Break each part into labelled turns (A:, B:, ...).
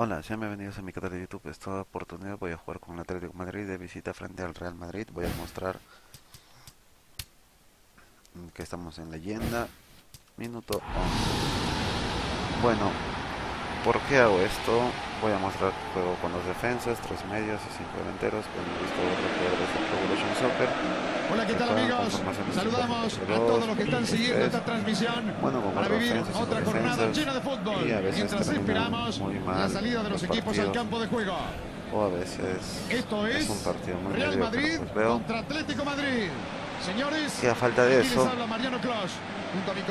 A: Hola, sean bienvenidos a mi canal de YouTube. Esta oportunidad voy a jugar con el Atlético de Madrid de visita frente al Real Madrid. Voy a mostrar que estamos en leyenda. Minuto 11. Bueno, ¿por qué hago esto? Voy a mostrar juego con dos defensas, tres medios y cinco delanteros. Con he visto otros jugadores de Pro Evolution Soccer.
B: Hola, ¿qué tal amigos? Saludamos a todos los que están siguiendo esta transmisión
A: bueno, con
B: para vivir
A: defensas,
B: otra jornada llena de fútbol
A: y a veces
B: mientras esperamos
A: muy mal
B: la salida de los,
A: los
B: equipos al campo de juego.
A: O a veces
B: Esto es,
A: un partido muy
B: Real Madrid
A: pues
B: contra Atlético Madrid. Señores,
A: Y a falta de eso,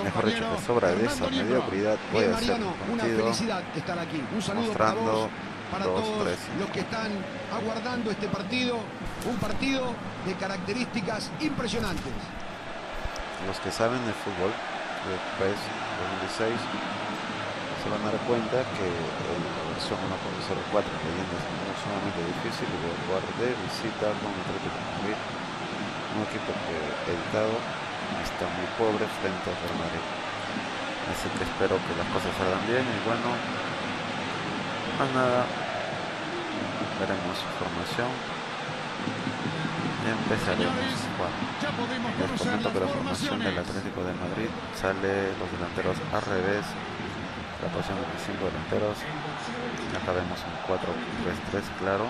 A: mejor dicho, que sobra de esa mediocridad, hacer
C: Mariano,
A: un
C: una
A: partido
C: felicidad estar aquí. Un saludo para
A: mostrando
C: para
A: dos,
C: todos
A: tres.
C: los que están aguardando este partido. Un partido de características impresionantes.
A: Los que saben de fútbol, de PES 2016, se van a dar cuenta que la versión 1.04 leyendas es sumamente difícil y voy a jugar de visita con el Atlético un equipo que editado está muy pobre frente al Real Madrid. Así que espero que las cosas salgan bien y bueno, más nada, veremos su formación y empezaremos. Bueno. Les comento que la formación del. Atlético de Madrid sale los delanteros al revés, la posición de cinco delanteros. Acá vemos un 4-3-3 claro.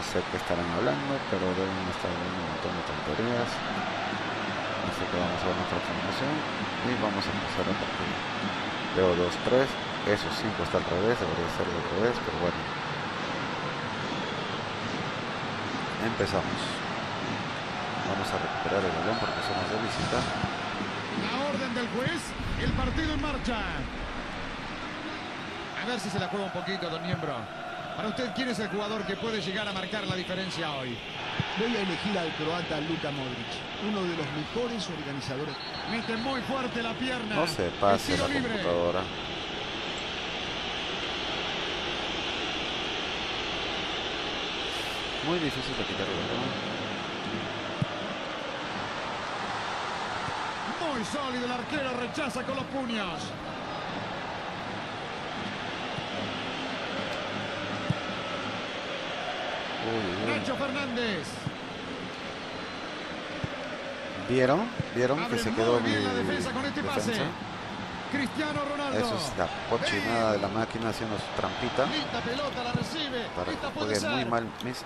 A: No sé qué estarán hablando, pero deben estar hablando un montón de tonterías. Así que vamos a ver nuestra formación y vamos a empezar el partido. Veo 2-3, eso 5 está al revés, debería ser al revés, pero bueno. Empezamos. Vamos a recuperar el balón porque somos de visita.
B: La orden del juez, el partido en marcha. A ver si se la juega un poquito, don Niembro. Para usted, ¿quién es el jugador que puede llegar a marcar la diferencia hoy?
C: Voy a elegir al croata Luka Modric, uno de los mejores organizadores.
B: Mete muy fuerte la pierna.
A: No se pase la
B: libre.
A: computadora. Muy difícil de quitar el balón.
B: Muy sólido el arquero, rechaza con los puños.
A: Uy, uy.
B: Nacho Fernández.
A: ¿Vieron? ¿Vieron que se quedó mi
B: la defensa con este pase. Cristiano Ronaldo.
A: Eso es la cochinada de la máquina haciendo su trampita
B: Linda pelota, la recibe.
A: para
B: Esta
A: que
B: puede
A: jueguen
B: ser.
A: muy mal mis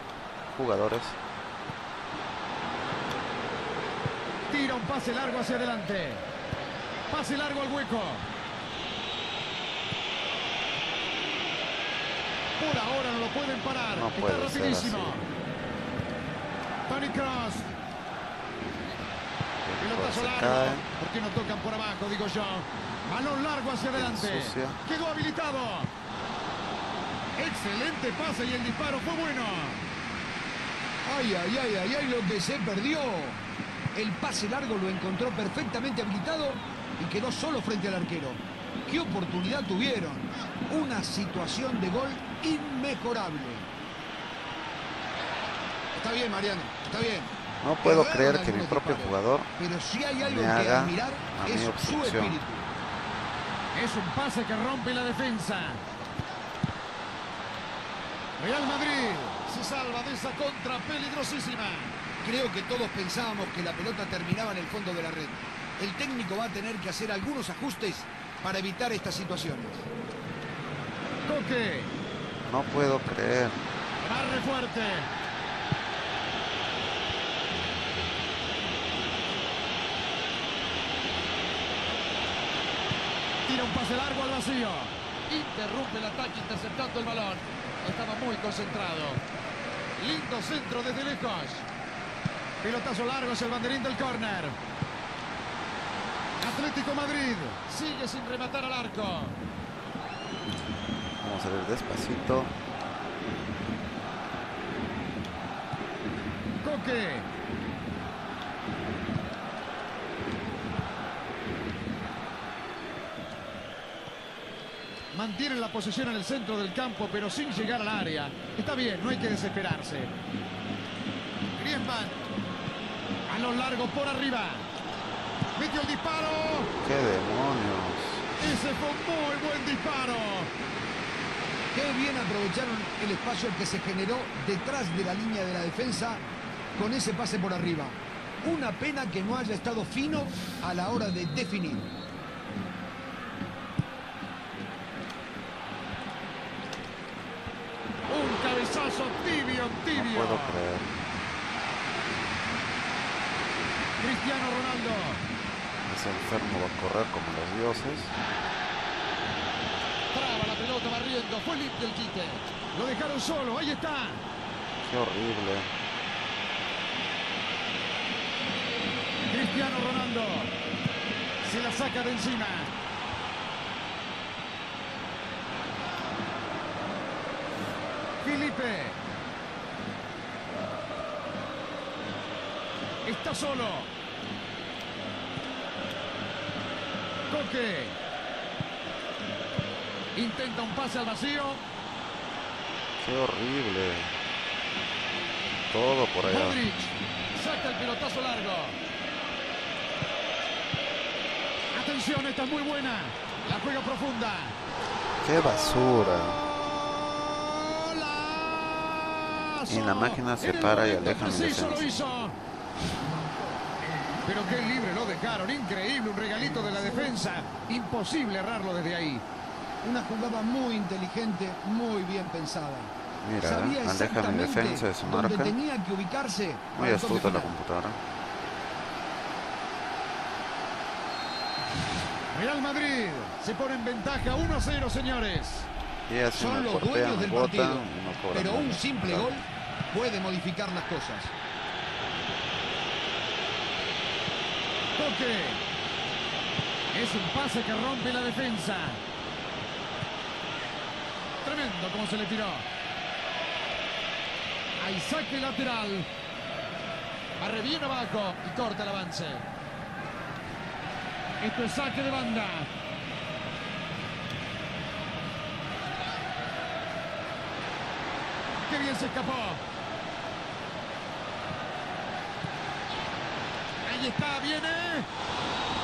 A: jugadores.
B: Tira un pase largo hacia adelante. Pase largo al hueco. Por ahora no lo pueden parar.
A: No
B: Está rapidísimo. Tony Cross. Pelotazo largo. ¿Por qué no tocan por abajo, digo yo? Balón largo hacia adelante. Quedó habilitado. Excelente pase y el disparo fue bueno.
C: Ay, ay, ay, ay, ay, lo que se perdió. El pase largo lo encontró perfectamente habilitado y quedó solo frente al arquero. ¿Qué oportunidad tuvieron? Una situación de gol inmejorable. Está bien, Mariano, está bien.
A: No puedo creer que mi propio
C: disparos,
A: jugador
C: Pero si hay algo
A: me
C: que
A: haga
C: admirar
A: a mi
C: es su
A: obstrucción.
C: espíritu.
B: Es un pase que rompe la defensa. Real Madrid se salva de esa contra peligrosísima.
C: Creo que todos pensábamos que la pelota terminaba en el fondo de la red. El técnico va a tener que hacer algunos ajustes para evitar estas situaciones.
B: Coque.
A: no puedo creer.
B: Barre fuerte. Tira un pase largo al vacío. Interrumpe el ataque interceptando el balón. Estaba muy concentrado. Lindo centro desde lejos. Pilotazo largo es el banderín del córner. Atlético Madrid sigue sin rematar al arco.
A: Vamos a ver despacito.
B: Coque. Mantienen la posesión en el centro del campo, pero sin llegar al área. Está bien, no hay que desesperarse. Griezmann. Al Balón largo por arriba. Metió el disparo.
A: ¡Qué demonios!
B: Ese fue un muy buen disparo.
C: Qué bien aprovecharon el espacio que se generó detrás de la línea de la defensa con ese pase por arriba. Una pena que no haya estado fino a la hora de definir.
B: Un cabezazo tibio,
A: No
B: tibio.
A: puedo creer.
B: Cristiano Ronaldo.
A: Ese enfermo va a correr como los dioses.
B: Traba la pelota barriendo. Fue limpio el quite. Lo dejaron solo. Ahí está.
A: ¡Qué horrible!
B: Cristiano Ronaldo. Se la saca de encima. Felipe. Está solo. Intenta un pase al vacío.
A: ¡Qué horrible! Todo por allá.
B: Modric. Saca el pelotazo largo. Atención, esta es muy buena. La juega profunda.
A: ¡Qué basura! Y la máquina se
B: el
A: para y aleja mi
B: preciso
A: defensa.
B: lo hizo. Pero qué libre lo dejaron. Increíble, un regalito de la defensa. Imposible errarlo desde ahí.
C: Una jugada muy inteligente, muy bien pensada.
A: Mira,
C: Sabía
A: mi defensa de su marca.
C: tenía que ubicarse.
A: Muy astuta la computadora.
B: Real Madrid se pone en ventaja 1 a 0, señores.
A: Y así
C: Son los
A: portean,
C: dueños del partido. Pero un simple gol puede modificar las cosas.
B: Toque. Es un pase que rompe la defensa. Tremendo como se le tiró. Hay saque lateral. Barre bien abajo y corta el avance. Esto es saque de banda. Qué bien se escapó. Ahí está, viene.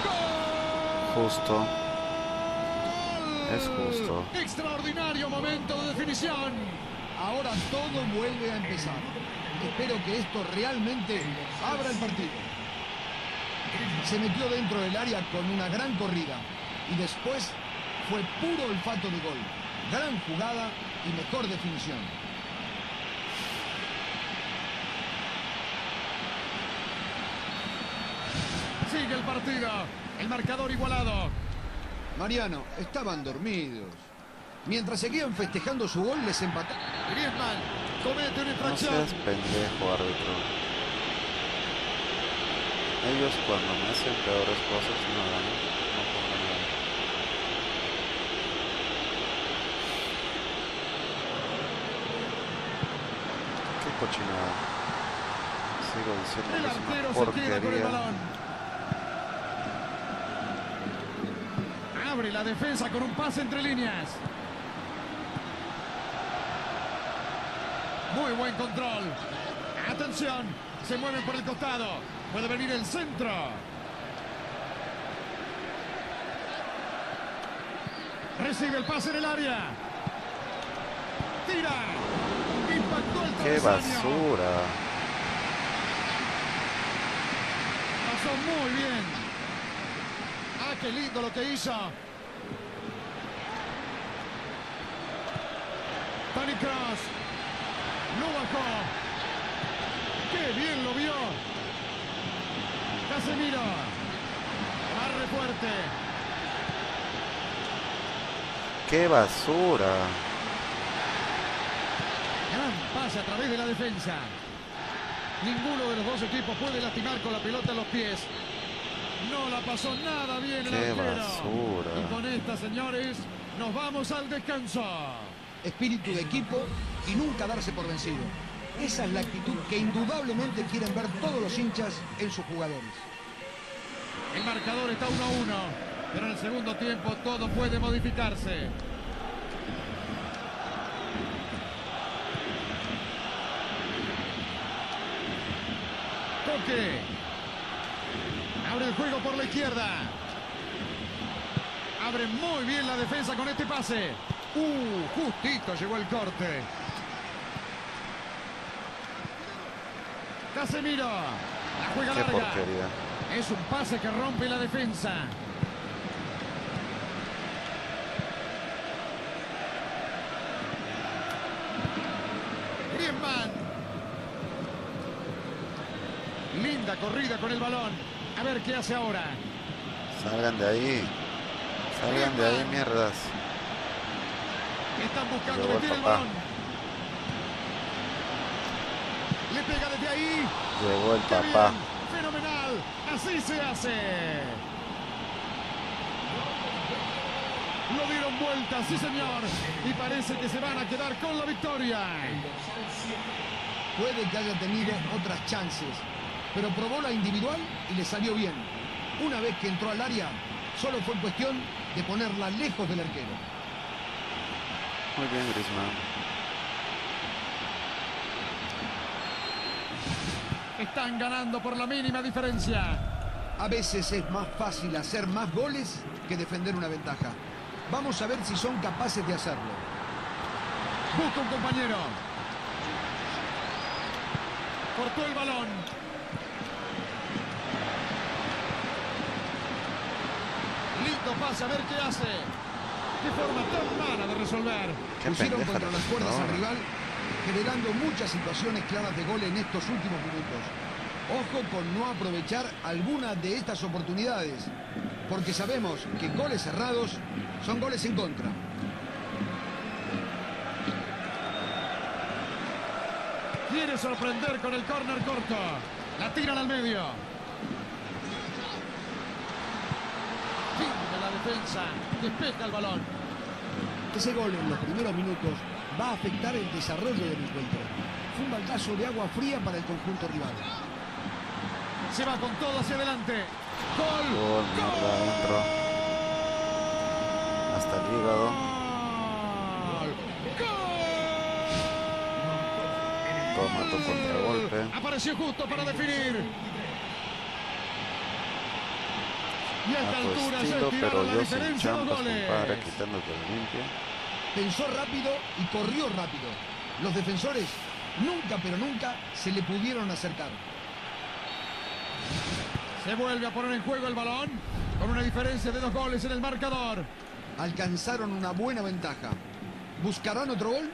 B: ¡Gol!
A: Justo. Es justo.
B: Extraordinario momento de definición.
C: Ahora todo vuelve a empezar. Espero que esto realmente abra el partido. Se metió dentro del área con una gran corrida y después fue puro olfato de gol. Gran jugada y mejor definición.
B: Sigue el partido. El marcador igualado.
C: Mariano, estaban dormidos. Mientras seguían festejando su gol, les empataron.
B: Griezmann comete una
A: No
B: infracción.
A: seas pendejo, árbitro. Ellos cuando me hacen peores cosas no ganan. No pongan nada. Qué cochinada. Sigo diciendo
B: El
A: que es una
B: se queda con el
A: porquería.
B: balón. Abre la defensa con un pase entre líneas. Muy buen control. Atención. Se mueven por el costado. Puede venir el centro. Recibe el pase en el área. Tira. Impactó el
A: ¡Qué basura!
B: Pasó muy bien. Ah, qué lindo lo que hizo. Tony Cross. Lo bajó. Qué bien lo vio. Casemiro. Barre fuerte.
A: ¡Qué basura!
B: Gran pase a través de la defensa. Ninguno de los dos equipos puede lastimar con la pelota en los pies. No la pasó nada bien el
A: ¡Qué
B: arquero.
A: basura!
B: Y con esta, señores, nos vamos al descanso.
C: Espíritu de equipo y nunca darse por vencido. Esa es la actitud que indudablemente quieren ver todos los hinchas en sus jugadores.
B: El marcador está 1 a 1, pero en el segundo tiempo todo puede modificarse. Toque. Abre el juego por la izquierda. Abre muy bien la defensa con este pase. Uh, justito llegó el corte. Casemiro. La juega
A: Qué
B: larga.
A: porquería.
B: Es un pase que rompe la defensa. Griezmann. Linda corrida con el balón. A ver qué hace ahora.
A: Salgan de ahí. Salgan de ahí, mierdas.
B: Están buscando
A: Llegó el
B: meter el
A: papá.
B: balón. Le pega desde ahí.
A: Llegó el
B: ¡Qué
A: papá.
B: bien! ¡Fenomenal! Así se hace. Lo dieron vuelta, sí señor. Y parece que se van a quedar con la victoria.
C: Puede que haya tenido otras chances, pero probó la individual y le salió bien. Una vez que entró al área, solo fue cuestión de ponerla lejos del arquero.
A: Muy bien, Griezmann.
B: Están ganando por la mínima diferencia.
C: A veces es más fácil hacer más goles que defender una ventaja. Vamos a ver si son capaces de hacerlo.
B: Busca un compañero. Cortó el balón. Lindo pase, a ver qué hace. Qué forma tan mala de resolver.
A: Qué
C: Pusieron contra
A: la
C: las cuerdas al rival, generando muchas situaciones claras de gol en estos últimos minutos. Ojo con no aprovechar alguna de estas oportunidades, porque sabemos que goles cerrados son goles en contra.
B: Quiere sorprender con el córner corto. La tiran al medio. Fin de la defensa. Despeja el balón.
C: Ese gol en los primeros minutos va a afectar el desarrollo del encuentro. Fue un baldazo de agua fría para el conjunto rival.
B: Se va con todo hacia adelante. Gol.
A: Gol, adentro. Hasta el hígado.
B: Gol.
A: Toma tu contragolpe.
B: Apareció justo para definir. Y a
A: A
B: esta
A: tu
B: altura ya
A: estilo, pero
B: la
A: yo sin
B: diferencia de dos
A: champas, compadre, quitándote el limpio.
C: Pensó rápido y corrió rápido. Los defensores nunca, pero nunca se le pudieron acercar.
B: Se vuelve a poner en juego el balón con una diferencia de dos goles en el marcador.
C: Alcanzaron una buena ventaja. ¿Buscarán otro gol?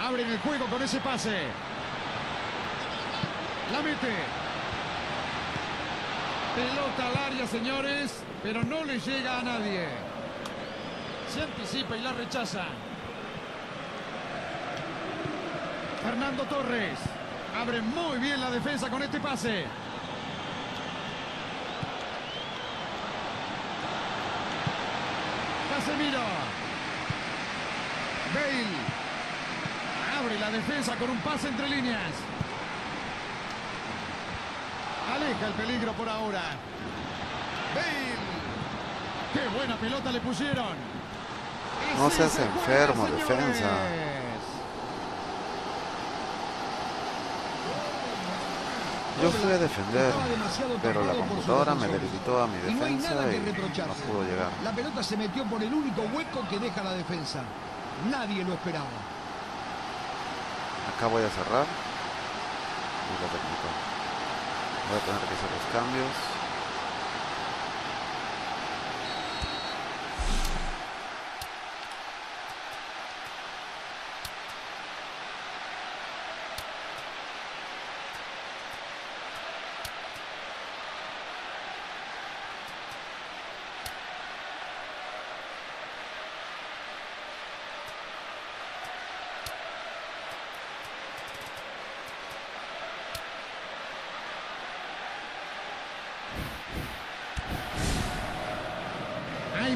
B: Abren el juego con ese pase. La mete. Pelota al área, señores, pero no le llega a nadie. Se anticipa y la rechaza. Fernando Torres. Abre muy bien la defensa con este pase. Casemiro. Bale. Abre la defensa con un pase entre líneas. Aleja el peligro por ahora. Bale. Qué buena pelota le pusieron.
A: No seas
B: se
A: enfermo,
B: señores.
A: defensa. Yo fui a defender, pero la computadora me debilitó a mi
C: Y no hay
A: defensa
C: nada que
A: y no pudo llegar.
C: La pelota se metió por el único hueco que deja la defensa. Nadie lo esperaba.
A: Acá voy a cerrar. Y lo. Voy a que hacer los cambios.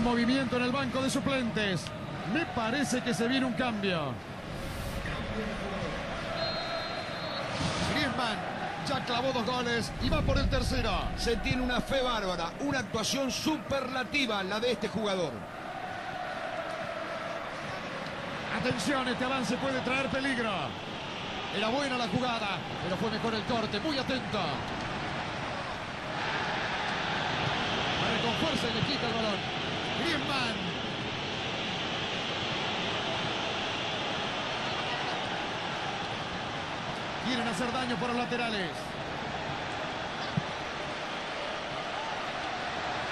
B: movimiento en el banco de suplentes. Me parece que se viene un cambio. Griezmann ya clavó dos goles y va por el tercero.
C: Se tiene una fe bárbara, una actuación superlativa la de este jugador.
B: Atención, este avance puede traer peligro. Era buena la jugada, pero fue mejor el corte. Muy atento. Con fuerza y le quita el balón. Griezmann. Quieren hacer daño por los laterales.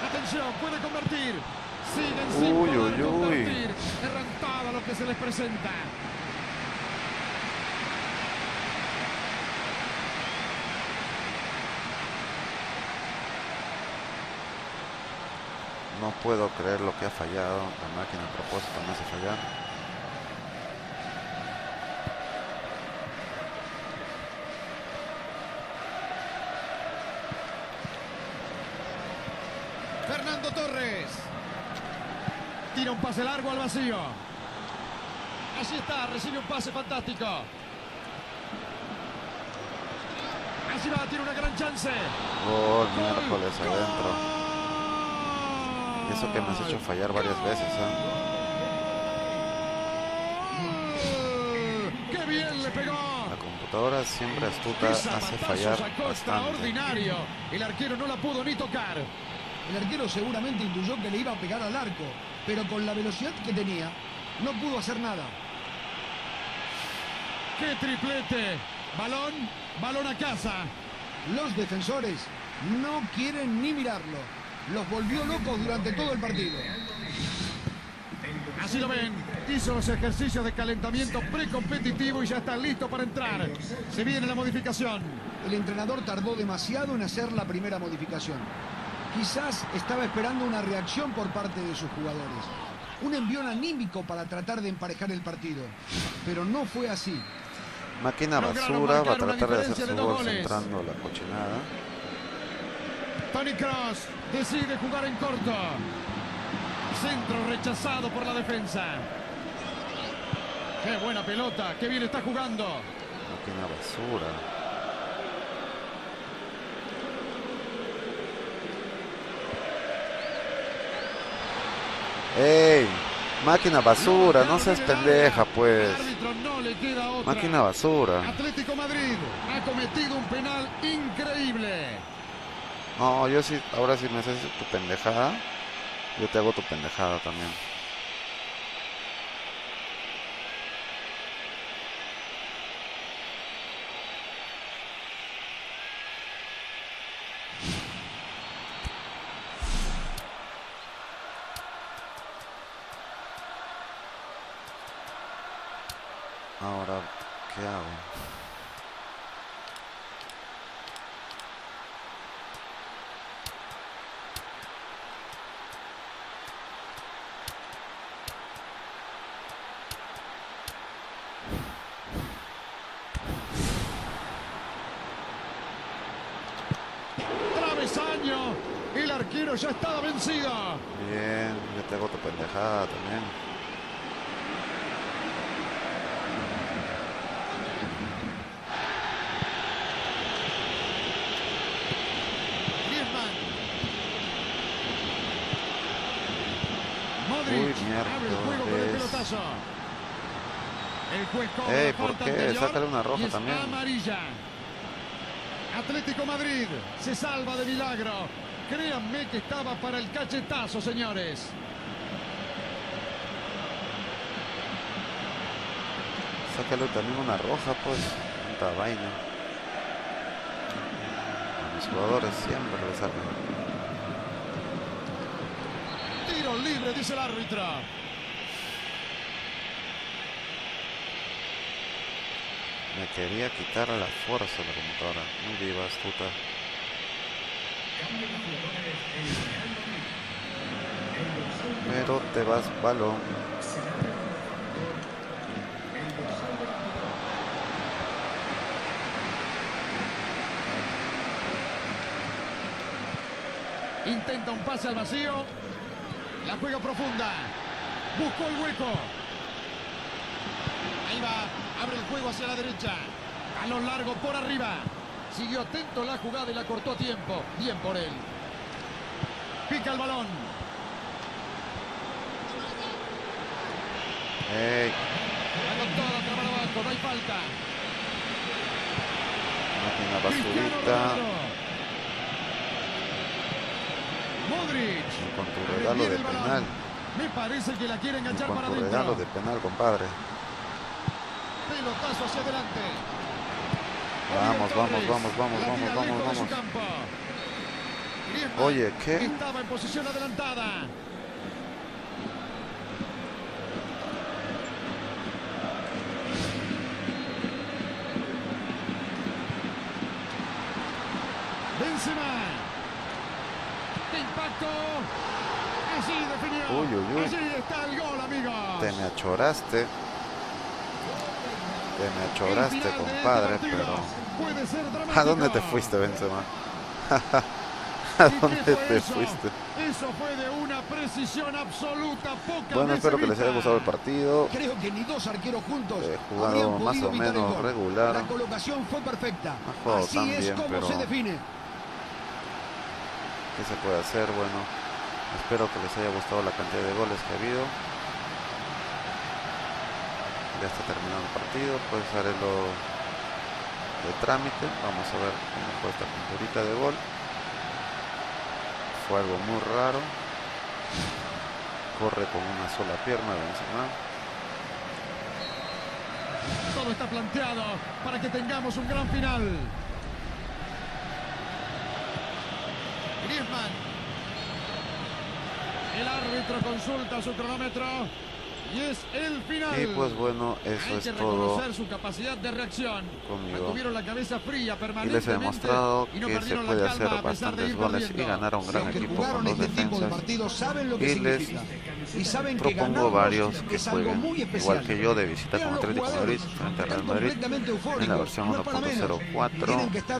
B: Atención, puede convertir. Siguen sin
A: Uy,
B: poder
A: uy, uy.
B: convertir. Todo lo que se les presenta.
A: No puedo creer lo que ha fallado. La máquina a propósito me hace fallar.
B: Fernando Torres. Tira un pase largo al vacío. Así está, recibe un pase fantástico. Así va, tiene una gran chance.
A: Gol, miércoles adentro. Eso que me has hecho fallar varias veces, ¿eh?
B: ¡Gol! ¡Qué bien le pegó!
A: La computadora siempre astuta
B: ¡Qué
A: hace fallar bastante.
B: El arquero no la pudo ni tocar.
C: El arquero seguramente intuyó que le iba a pegar al arco, pero con la velocidad que tenía, no pudo hacer nada.
B: ¡Qué triplete! Balón, balón a casa.
C: Los defensores no quieren ni mirarlo. Los volvió locos durante todo el partido.
B: Así lo ven. Hizo los ejercicios de calentamiento precompetitivo y ya está listo para entrar. Se viene la modificación.
C: El entrenador tardó demasiado en hacer la primera modificación. Quizás estaba esperando una reacción por parte de sus jugadores. Un envión anímico para tratar de emparejar el partido. Pero no fue así.
A: Máquina basura va a tratar de hacer su gol centrando la cochinada.
B: Tony Cross decide jugar en corto. Centro rechazado por la defensa. Qué buena pelota, qué bien está jugando.
A: Máquina basura. ¡Ey! Máquina basura, no seas pendeja, pues.
B: No.
A: Máquina basura.
B: Atlético Madrid ha cometido un penal increíble.
A: No, yo sí, ahora sí me haces tu pendejada. Yo te hago tu pendejada también. Ahora, ¿qué hago?
B: Ya estaba vencido.
A: Bien, yo te hago tu pendejada también.
B: Modric
A: Uy,
B: abre el juego con el pelotazo. El juez
A: Ey, ¿por qué? Sácale una roja también.
B: amarilla. Atlético Madrid se salva de milagro. Créanme que estaba para el cachetazo, señores.
A: Sácale también una roja, pues. Tanta vaina. A mis jugadores siempre les.
B: Tiro libre, dice el árbitro.
A: Me quería quitar la fuerza de la computadora. Muy viva, astuta. Pero te vas balón.
B: Intenta un pase al vacío. La juega profunda. Buscó el hueco. Ahí va. Abre el juego hacia la derecha. A lo largo por arriba. Siguió atento la jugada y la cortó a tiempo. Bien por él. Pica el balón.
A: ¡Ey!
B: Va con toda la cámara abajo. No hay falta. Cristiano
A: basurita.
B: Modric.
A: Y con tu regalo de penal.
B: Me parece que la quiere enganchar
A: con
B: para
A: tu
B: adentro.
A: regalo de penal, compadre.
B: Pelotazo hacia adelante.
A: Vamos, vamos, vamos, vamos, vamos, vamos,
B: de
A: vamos. Oye, ¿qué?
B: Estaba en posición adelantada. Benzema. ¡Qué impacto! Así definió.
A: Uy, uy, uy.
B: Allí está el gol, amigos.
A: Te me achoraste. Te me
B: este
A: compadre, pero... ¿A dónde te fuiste, Benzema?
B: ¿Y
A: ¿A dónde te fuiste?
B: Eso fue de una precisión absoluta, poca
A: Bueno, espero que les haya gustado el partido.
C: Creo que ni dos arqueros juntos
A: He jugado más o menos regular.
C: La colocación fue perfecta.
A: No
C: Así
A: tan
C: es
A: bien,
C: como
A: pero-
C: se define.
A: ¿Qué se puede hacer? Bueno, espero que les haya gustado la cantidad de goles que ha habido. Está terminando el partido, pues haré lo de trámite. Vamos a ver cómo fue esta pinturita de gol. Fue algo muy raro. Corre con una sola pierna Benzema.
B: Todo está planteado para que tengamos un gran final. Griezmann. El árbitro consulta su cronómetro y es el final.
A: Y pues bueno,
B: Hay
A: eso
B: que
A: es todo.
B: reconocer su capacidad de reacción.
A: conmigo.
B: Mantuvieron la cabeza fría
A: Y
B: permanentemente
A: les he demostrado
B: y no
A: que se puede hacer bastantes goles y ganar a un gran
C: que
A: equipo con dos
C: este tipo de
A: defensas.
C: partidos saben lo que
A: Y les.
C: Y saben que
A: Propongo
C: ganarlos
A: varios que jueguen igual que yo de visita con Atlético Madrid frente al Real Madrid en la versión
C: no es para menos.
A: 1.04.
C: Tienen que estar